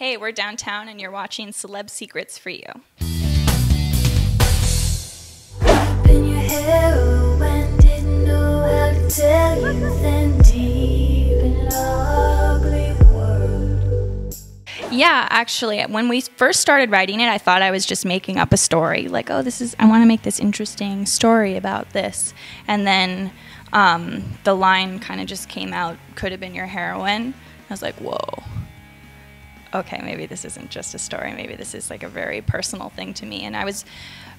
Hey, we're DWNTWN and you're watching Celeb Secrets for You. in your heroine, didn't know how to tell you, then deep in ugly world. Yeah, actually, when we first started writing it, I thought I was just making up a story. Like, oh, this is, I want to make this interesting story about this. And then um, the line kind of just came out, could have been your heroine. I was like, whoa. Okay, maybe this isn't just a story. Maybe this is like a very personal thing to me. And I was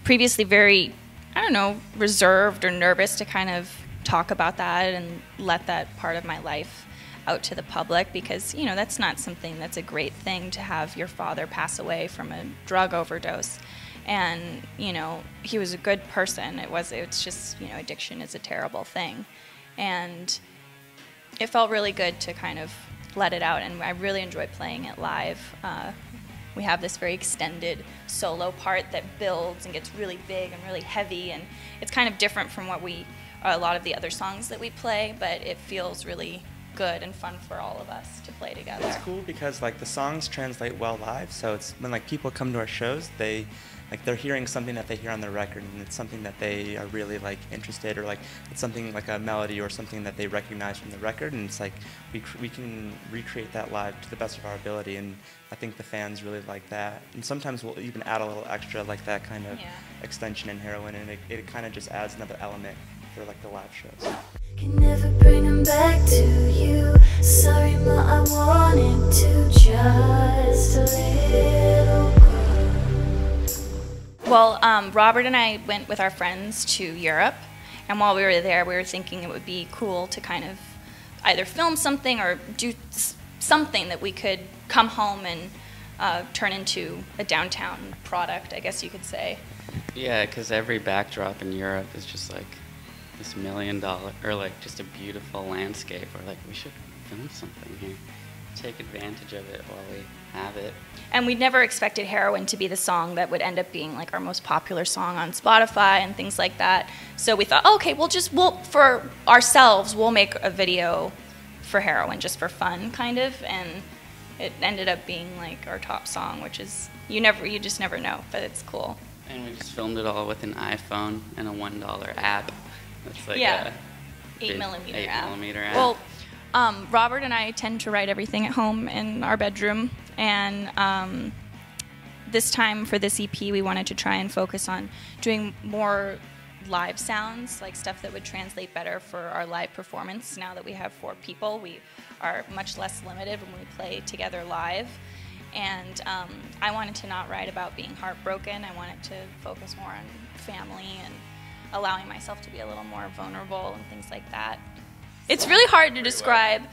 previously very, I don't know, reserved or nervous to kind of talk about that and let that part of my life out to the public because you know that's not something that's a great thing to have your father pass away from a drug overdose and you know he was a good person it was it's just you know addiction is a terrible thing and it felt really good to kind of let it out and i really enjoy playing it live uh, we have this very extended solo part that builds and gets really big and really heavy and it's kind of different from what we a lot of the other songs that we play but it feels really good and fun for all of us to play together. It's cool because like the songs translate well live, so it's when like people come to our shows, they like they're hearing something that they hear on the record and it's something that they are really like interested or like it's something like a melody or something that they recognize from the record and it's like we, we can recreate that live to the best of our ability and I think the fans really like that and sometimes we'll even add a little extra like that kind of Yeah. extension in Heroine and it, it kind of just adds another element for like the live shows. Can never bring 'em back to you. Sorry, ma, I wanted to just a little girl. Well, um, Robert and I went with our friends to Europe, and while we were there, we were thinking it would be cool to kind of either film something or do something that we could come home and uh, turn into a DWNTWN product, I guess you could say. Yeah, because every backdrop in Europe is just like this million dollar, or like just a beautiful landscape. Or like we should film something here, take advantage of it while we have it. And we'd never expected Heroine to be the song that would end up being like our most popular song on Spotify and things like that. So we thought, okay, we'll just, we'll, for ourselves, we'll make a video for Heroine just for fun, kind of. And it ended up being like our top song, which is, you never, you just never know, but it's cool. And we just filmed it all with an iPhone and a one dollar app. That's like Yeah. a Eight millimeter eight app. millimeter app. Well, um, Robert and I tend to write everything at home in our bedroom, and um, this time for this EP, we wanted to try and focus on doing more live sounds, like stuff that would translate better for our live performance. Now that we have four people, we are much less limited when we play together live. And um, I wanted to not write about being heartbroken. I wanted to focus more on family and allowing myself to be a little more vulnerable and things like that. It's really hard to describe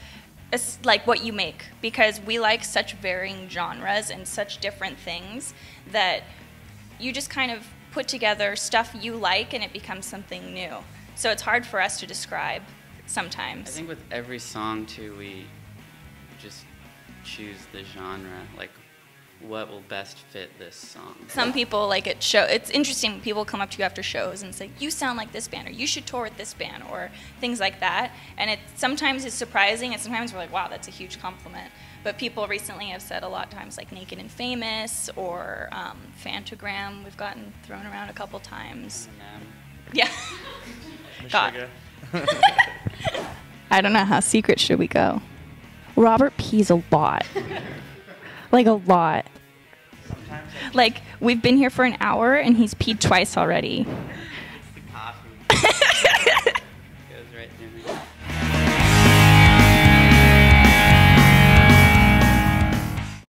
as, like what you make because we like such varying genres and such different things that you just kind of put together stuff you like and it becomes something new. So it's hard for us to describe sometimes. I think with every song too, we just choose the genre, like what will best fit this song. Some people like it show. It's interesting. when People come up to you after shows and say, "You sound like this band," or "You should tour with this band," or things like that. And it sometimes is surprising, and sometimes we're like, "Wow, that's a huge compliment." But people recently have said a lot of times, like "Naked and Famous" or um, "Phantogram." We've gotten thrown around a couple times. Eminem. Yeah. God. I don't know how secret should we go. Robert pees a lot. like a lot. Like we've been here for an hour and he's peed twice already.